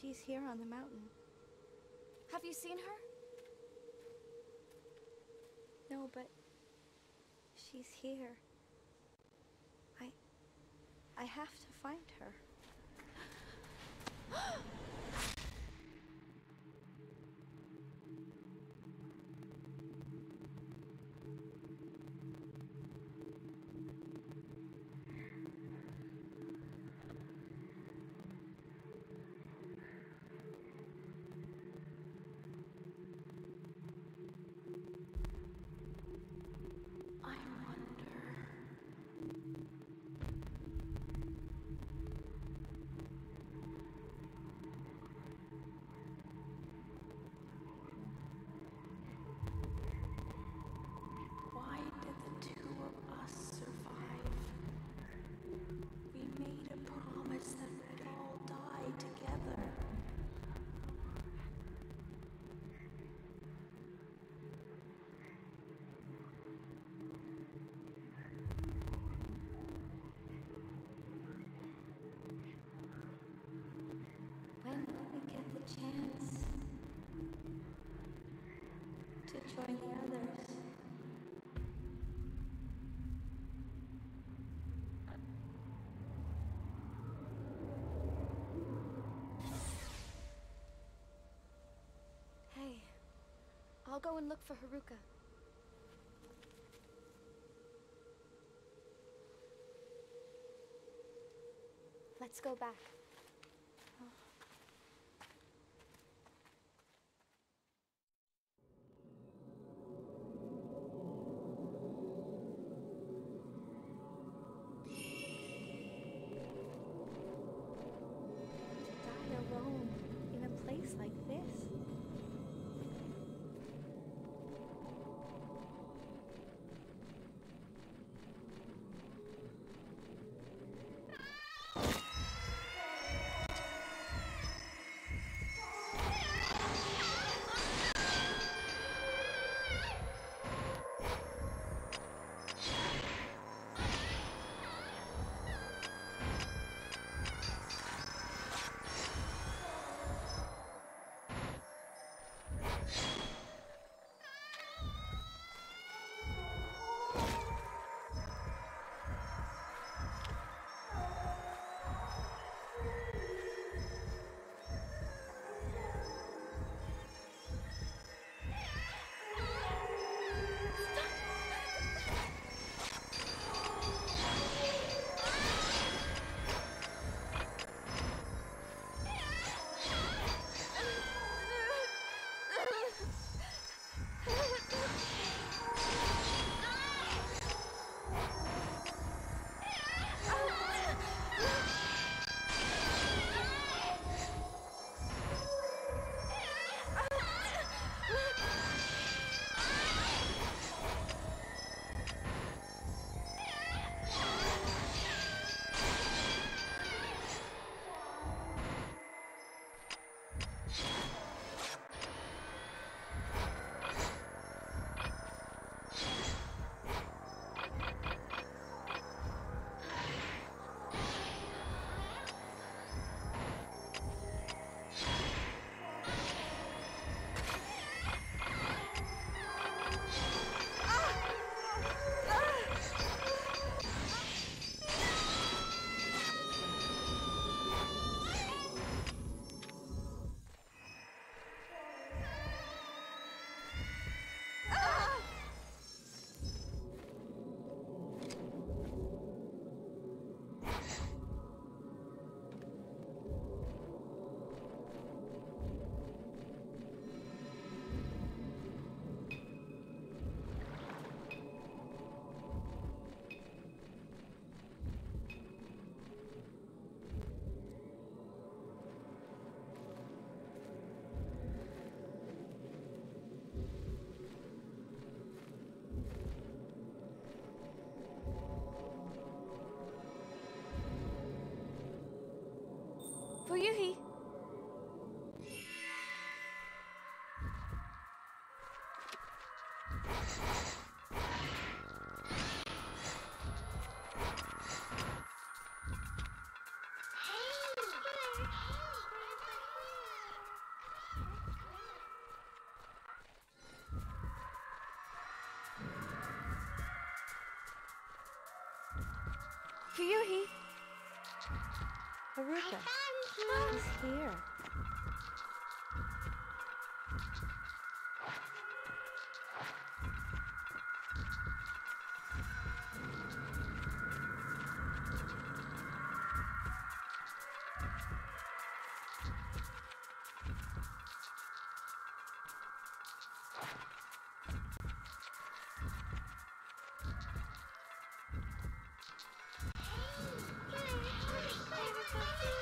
She's here on the mountain. Have you seen her? No, but she's here. I I have to find her. join the others? Hey, I'll go and look for Haruka. Let's go back. Yuhi. Fuyuhi. Haruka. He's here. Hey, hey, hey,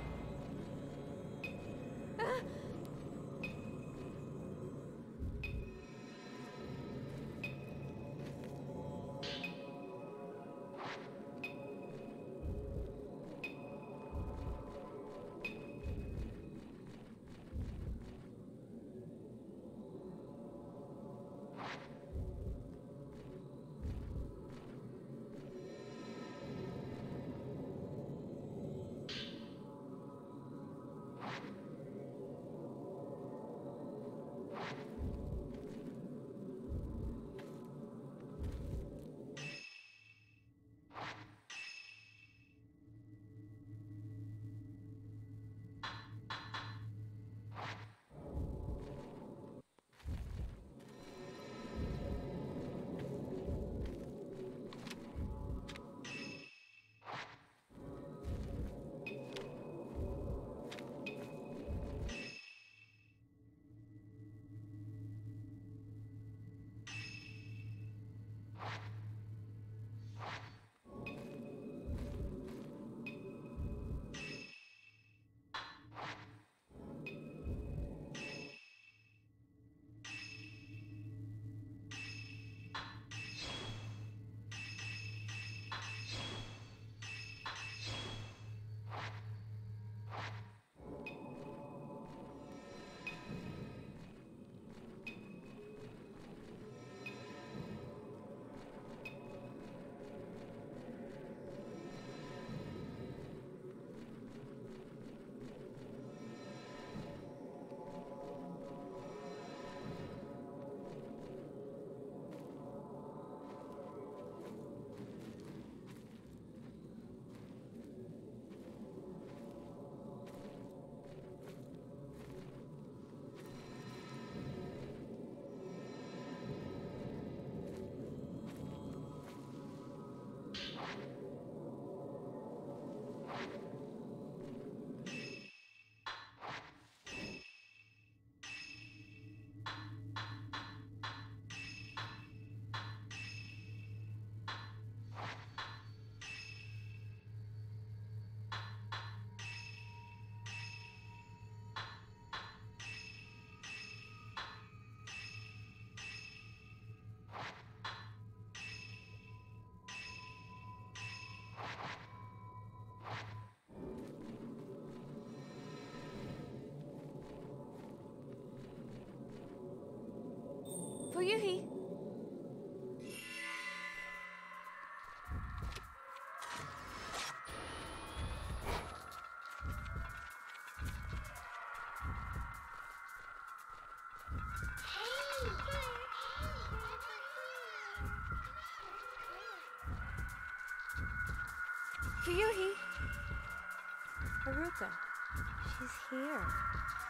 Fuyuhi! Fuyuhi! Haruka, she's here.